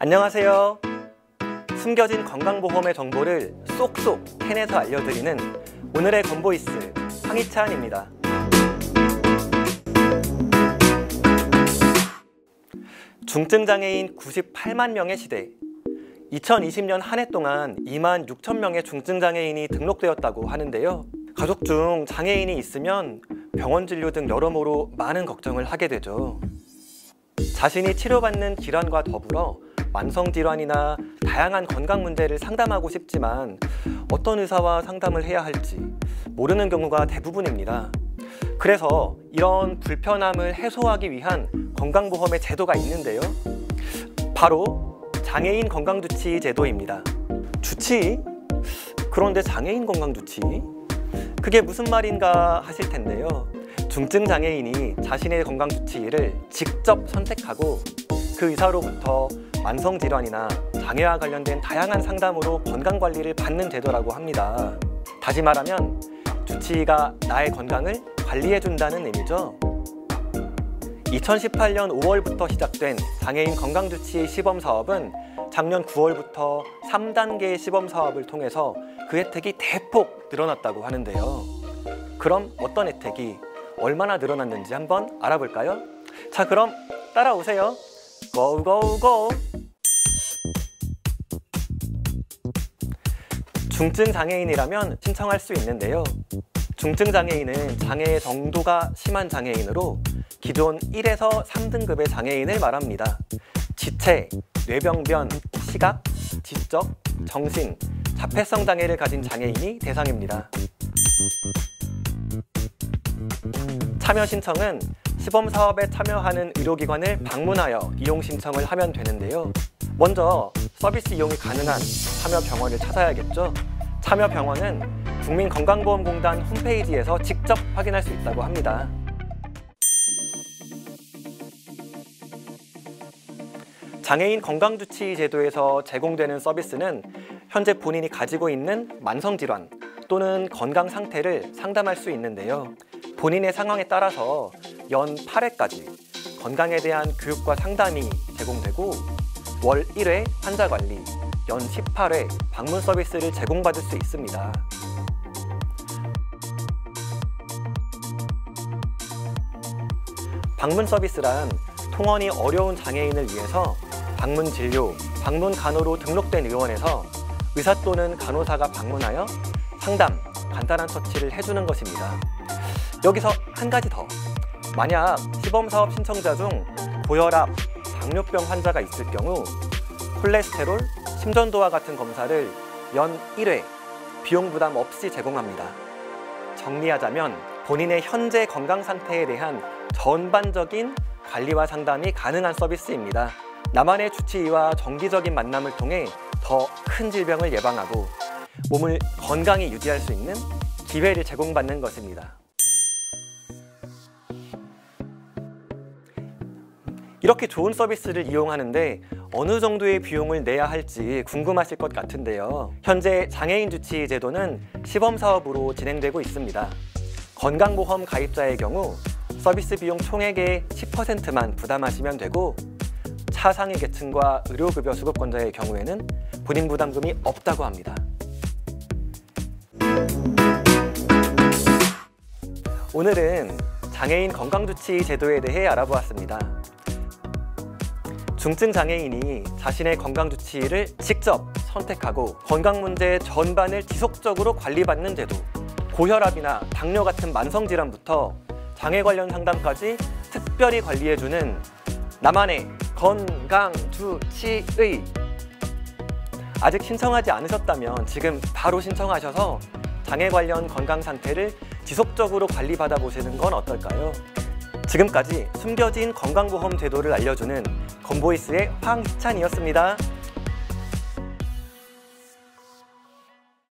안녕하세요. 숨겨진 건강보험의 정보를 쏙쏙 캔에서 알려드리는 오늘의 건보이스 황희찬입니다. 중증장애인 98만 명의 시대 2020년 한 해 동안 2만 6천 명의 중증장애인이 등록되었다고 하는데요. 가족 중 장애인이 있으면 병원 진료 등 여러모로 많은 걱정을 하게 되죠. 자신이 치료받는 질환과 더불어 만성질환이나 다양한 건강 문제를 상담하고 싶지만 어떤 의사와 상담을 해야 할지 모르는 경우가 대부분입니다. 그래서 이런 불편함을 해소하기 위한 건강보험의 제도가 있는데요. 바로 장애인 건강주치 제도입니다. 주치? 그런데 장애인 건강주치? 그게 무슨 말인가 하실 텐데요. 중증 장애인이 자신의 건강 주치의를 직접 선택하고 그 의사로부터 만성 질환이나 장애와 관련된 다양한 상담으로 건강 관리를 받는 제도라고 합니다. 다시 말하면 주치의가 나의 건강을 관리해 준다는 의미죠. 2018년 5월부터 시작된 장애인 건강주치의 시범 사업은 작년 9월부터 3단계 시범 사업을 통해서 그 혜택이 대폭 늘어났다고 하는데요. 그럼 어떤 혜택이 얼마나 늘어났는지 한번 알아볼까요? 자, 그럼 따라오세요. 고고고! 중증 장애인이라면 신청할 수 있는데요. 중증 장애인은 장애의 정도가 심한 장애인으로 기존 1에서 3등급의 장애인을 말합니다. 지체, 뇌병변, 시각, 지적, 정신, 자폐성 장애를 가진 장애인이 대상입니다. 참여 신청은 시범 사업에 참여하는 의료기관을 방문하여 이용 신청을 하면 되는데요. 먼저 서비스 이용이 가능한 참여 병원을 찾아야겠죠. 참여 병원은 국민건강보험공단 홈페이지에서 직접 확인할 수 있다고 합니다. 장애인 건강주치 제도에서 제공되는 서비스는 현재 본인이 가지고 있는 만성질환 또는 건강 상태를 상담할 수 있는데요. 본인의 상황에 따라서 연 8회까지 건강에 대한 교육과 상담이 제공되고 월 1회 환자 관리, 연 18회 방문 서비스를 제공받을 수 있습니다. 방문 서비스란 통원이 어려운 장애인을 위해서 방문 진료, 방문 간호로 등록된 의원에서 의사 또는 간호사가 방문하여 상담, 간단한 처치를 해주는 것입니다. 여기서 한 가지 더. 만약 시범사업 신청자 중 고혈압, 당뇨병 환자가 있을 경우 콜레스테롤, 심전도와 같은 검사를 연 1회 비용 부담 없이 제공합니다. 정리하자면 본인의 현재 건강 상태에 대한 전반적인 관리와 상담이 가능한 서비스입니다. 나만의 주치의와 정기적인 만남을 통해 더 큰 질병을 예방하고 몸을 건강히 유지할 수 있는 기회를 제공받는 것입니다. 이렇게 좋은 서비스를 이용하는데 어느 정도의 비용을 내야 할지 궁금하실 것 같은데요. 현재 장애인 주치 제도는 시범 사업으로 진행되고 있습니다. 건강보험 가입자의 경우 서비스 비용 총액의 10%만 부담하시면 되고 차상위 계층과 의료급여 수급권자의 경우에는 본인 부담금이 없다고 합니다. 오늘은 장애인 건강주치 제도에 대해 알아보았습니다. 중증 장애인이 자신의 건강주치의를 직접 선택하고 건강 문제 전반을 지속적으로 관리받는 제도 고혈압이나 당뇨 같은 만성 질환부터 장애 관련 상담까지 특별히 관리해주는 나만의 건강 주치의 아직 신청하지 않으셨다면 지금 바로 신청하셔서 장애 관련 건강 상태를 지속적으로 관리받아 보시는 건 어떨까요? 지금까지 숨겨진 건강보험 제도를 알려주는 건보이스의 황희찬이었습니다.